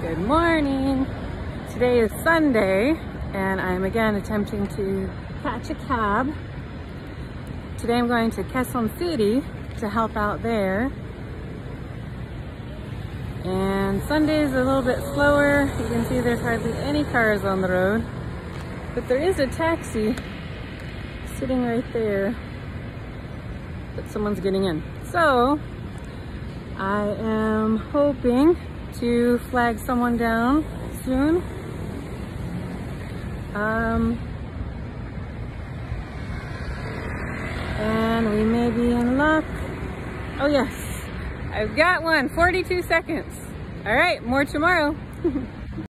Good morning. Today is Sunday and I'm again attempting to catch a cab. Today I'm going to Quezon City to help out there. And Sunday is a little bit slower. You can see there's hardly any cars on the road. But there is a taxi sitting right there that someone's getting in. So I am hoping to flag someone down soon. Um, and we may be in luck. Oh yes, I've got one, 42 seconds. All right, more tomorrow.